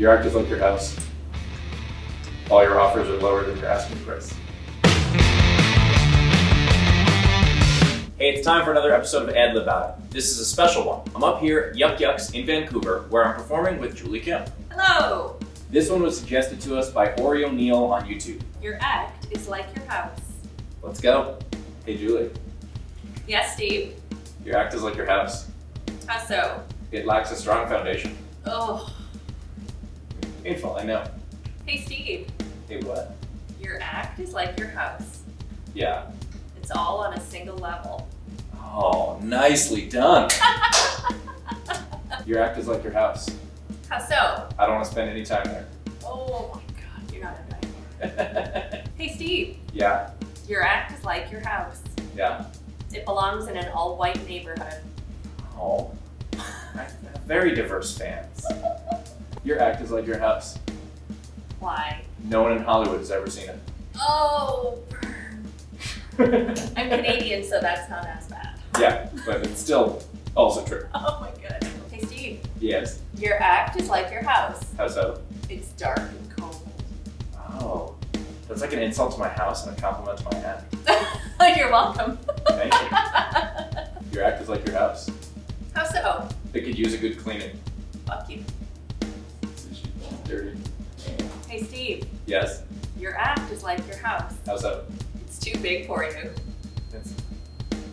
Your act is like your house. All your offers are lower than your asking price. Hey, it's time for another episode of Ad Lib Out. This is a special one. I'm up here at Yuk Yuk's in Vancouver, where I'm performing with Julie Kim. Hello! This one was suggested to us by Oreo Neil on YouTube. Your act is like your house. Let's go. Hey, Julie. Yes, Steve. Your act is like your house. How so? It lacks a strong foundation. Oh. Painful, I know. Hey, Steve. Hey, what? Your act is like your house. Yeah. It's all on a single level. Oh, nicely done. your act is like your house. How so? I don't want to spend any time there. Oh my god, you're not a nightmare. Hey, Steve. yeah, Your act is like your house. yeah. It belongs in an all white neighborhood. Oh, I have very diverse fans. Your act is like your house. Why? No one in Hollywood has ever seen it. Oh. I'm Canadian, so that's not as bad. yeah, but it's still also true. Oh my god. Hey, Steve. Yes. Your act is like your house. How so? It's dark and cold. Oh, that's like an insult to my house and a compliment to my act. You're welcome. Thank you. Your act is like your house. How so? It could use a good cleaning. Fuck you. Dirty. Hey, Steve. Yes. Your act is like your house. How so? It's too big for you. It's,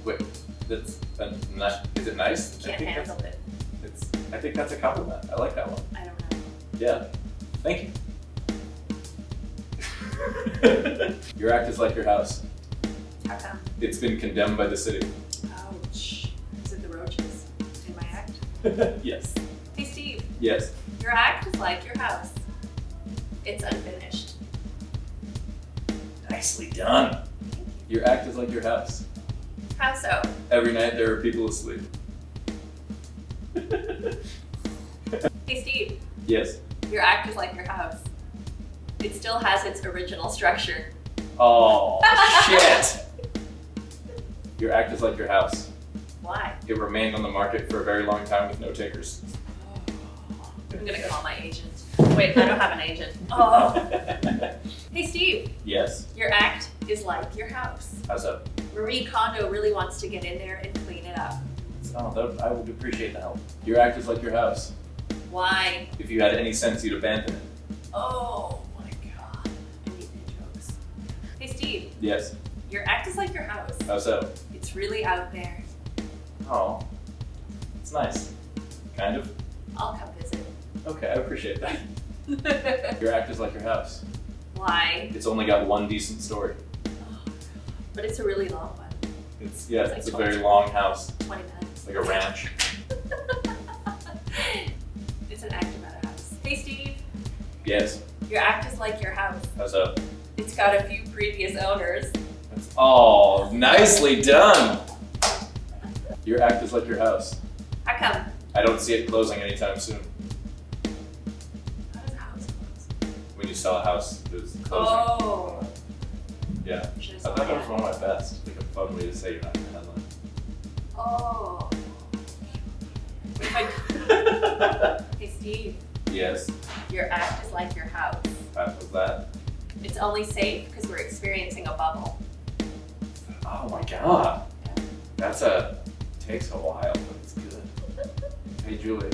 wait, that's uh, ni- is it nice? I Can't think handle it. it's. I think that's a compliment. I like that one. I don't know. Yeah. Thank you. your act is like your house. How come? It's been condemned by the city. Ouch. Is it the roaches in my act? yes. Hey, Steve. Yes. Your act is like your house. It's unfinished. Nicely done. Your act is like your house. How so? Every night there are people asleep. Hey, Steve. yes. Your act is like your house. It still has its original structure. Oh, shit. Your act is like your house. Why? It remained on the market for a very long time with no takers. I'm gonna call my agent. Wait, I don't have an agent. Oh. Hey, Steve. yes. Your act is like your house. How's up? Marie Kondo really wants to get in there and clean it up. Oh, that, I would appreciate the help. Your act is like your house. Why? If you had any sense, you'd abandon it. Oh my god. I need new jokes. Hey Steve, Yes. your act is like your house. How's up? It's really out there. Oh, it's nice. Kind of. I'll come visit. Okay, I appreciate that. Your act is like your house. Why? It's only got one decent story. But it's a really long one. It's yeah, It's like it's a very long house, 20 minutes. like a ranch. it's an act about a house. Hey Steve, Yes. your act is like your house. How's up? It's got a few previous owners. That's oh, nicely done. Your act is like your house. How come? I don't see it closing anytime soon. Sell a house, there's closing. Oh. Yeah. I thought saw that was one of my best. Like a fun way to say you're not in the headline. Oh. Hey Steve, yes. your act is like your house. That was that. It's only safe because we're experiencing a bubble. Oh my god. That's a takes a while, but it's good. Hey Julie,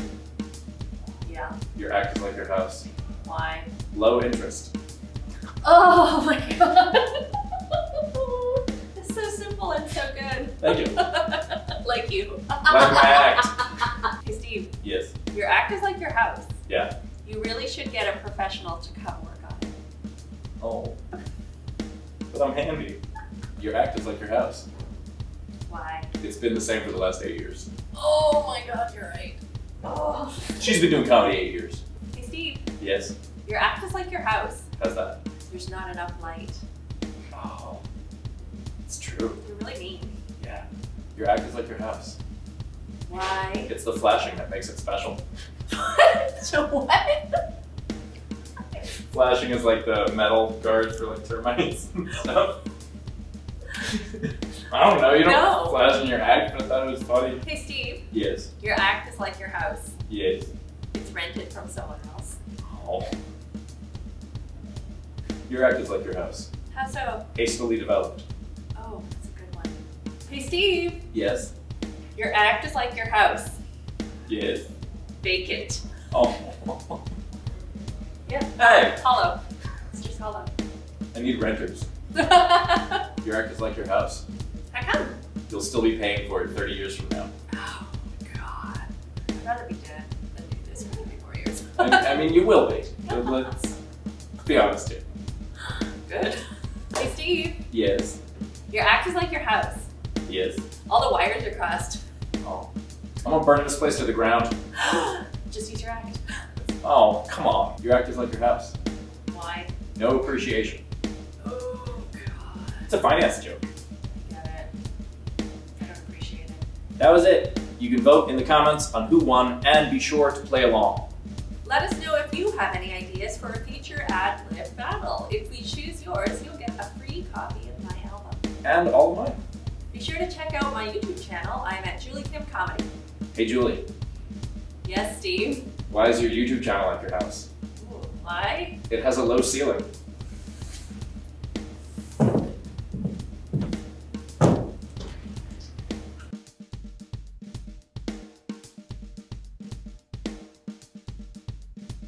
Yeah. your act is like your house. Why? Low interest. Oh my god. it's so simple and so good. Thank you. like you. Like my act. Hey Steve, Yes. your act is like your house. Yeah. You really should get a professional to come work on it. Oh. But I'm handy. Your act is like your house. Why? It's been the same for the last eight years. Oh my god, you're right. Oh. She's been doing comedy eight years. Hey Steve, Yes. Your act is like your house. How's that? There's not enough light. Oh. It's true. You're really mean. Yeah. Your act is like your house. Why? It's the flashing that makes it special. so what? Flashing is like the metal guards for like termites and stuff. I don't know, you don't No. flash in your act, but I thought it was funny. Hey Steve, Yes. your act is like your house. Yes. It's rented from someone else. Oh. Your act is like your house. How so? Hastily developed. Oh, that's a good one. Hey, Steve. Yes. Your act is like your house. Yes. Vacant. Oh. Yeah. Hey, Hollow. It's just hollow. I need renters. Your act is like your house. How come? You'll still be paying for it 30 years from now. Oh, God. I'd rather be dead than do this for 34 years. I, I mean, you will be. Let's be honest here. Good. Hey, Steve. Yes. Your act is like your house. Yes. All the wires are crossed. Oh. I'm gonna burn this place to the ground. Just use your act. Oh, come on. Your act is like your house. Why? No appreciation. Oh, God. It's a finance joke. Get it. I don't appreciate it. That was it. You can vote in the comments on who won and be sure to play along. Let us know if you have any ideas for a future ad lib battle. If we choose yours, you'll get a free copy of my album. And all of mine. Be sure to check out my YouTube channel. I'm at Julie Kim Comedy. Hey, Julie. Yes, Steve. Why is your YouTube channel at your house? Ooh, why? It has a low ceiling.